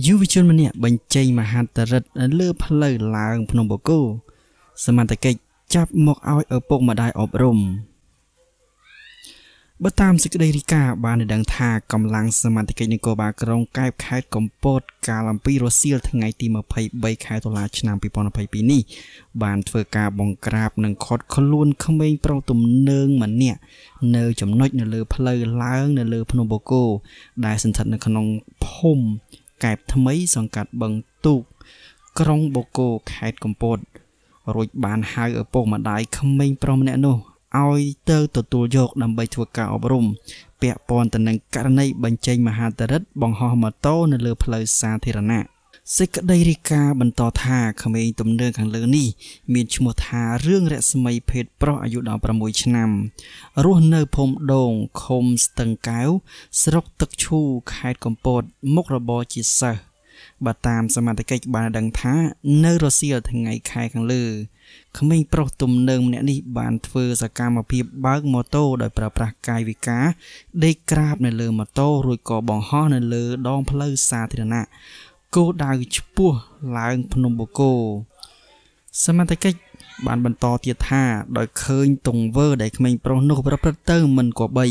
យុវជនម្នាក់បញ្ចេញមហន្តរិទ្ធលើផ្លូវឡើងភ្នំបូកូសមត្ថកិច្ចចាប់មកឲ្យឪពុកម្ដាយអប់រំបើតាមសេចក្តីរីកាបានដឹងថាកម្លាំងសមត្ថកិច្ចនគរបាលក្រុងកែបខេត្តកំពត កាលអំពីរសៀលថ្ងៃទី23ខែតុលាឆ្នាំ2022នេះបានធ្វើការបង្ក្រាបនិងខត់ខ្លួនក្មេងប្រុសទំនើងម្នាក់នៅចំណុចនៅលើផ្លូវឡើងនៅលើភ្នំបូកូដែលស្ថិតនៅក្នុងភូមិ កែបថ្មីសង្កាត់បឹងទូក ក្រុងបូកូខេត្តកំពតរួចបានហៅឪពុកម្ដាយក្មេងប្រុសម្នាក់នោះឲ្យទៅទទួលយកដើម្បីធ្វើការអប់រំពាក់ព័ន្ធទៅនឹងករណីបញ្ចេញមហាតរិទ្ធបង្ហោះម៉ូតូនៅលើផ្លូវសាធារណៈ សេចក្តីរាយការណ៍បន្តថាក្មេងទំនើងខាងលើនេះ មានឈ្មោះថារឿងរស្មីភេទប្រុសអាយុ16ឆ្នាំរស់នៅភូមិដងឃុំស្ទឹងកែវស្រុកទឹកឈូខេត្តកំពតមុខរបរជាសិស្សបើតាមសមត្ថកិច្ចបានដឹងថា នៅរសៀលថ្ងៃខែខាងលើក្មេងប្រុសទំនើងម្នាក់នេះបានធ្វើសកម្មភាពបើកម៉ូតូដោយប្រើប្រាស់កាយវិការដេកក្រាបនៅលើម៉ូតូរួចក៏បង្ហោះនៅលើដងផ្លូវសាធារណៈ គោលដៅឆ្ពោះឡើងភ្នំបូកូសមត្ថកិច្ចបានបន្តទៀតថាដោយឃើញទង្វើដែលក្មេងប្រុសនោះប្រព្រឹត្តទៅមិនគប្បី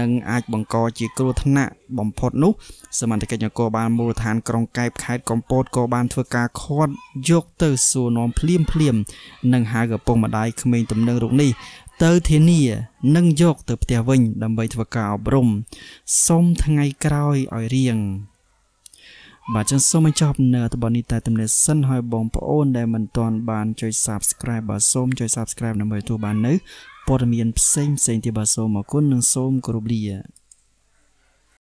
និងអាចបង្កជាគ្រោះថ្នាក់បំផុតនោះសមត្ថកិច្ចនគរបាលមូលដ្ឋានក្រុងកែបខេត្តកំពតក៏បានធ្វើការឃាត់យកទៅសួរនាំភ្លាមភ្លាមនិងហៅឪពុកម្ដាយក្មេងទំនើងរូបនេះទៅធានានិងយកទៅផ្ទះវិញដើម្បីធ្វើការអប់រំសុំថ្ងៃក្រោយឲ្យរៀង បាទចឹងសូមបញ្ចប់នៅអត្ថបទនេះតែទំនេរសិនហើយបងប្អូនដែលមិនទាន់បានចុច Subscribe បាទសូមចុច Subscribe ដើម្បីទទួលបាននៅព័ត៌មានផ្សេងផ្សេងទៀតបាទសូមអរគុណនិងសូមគោរពលា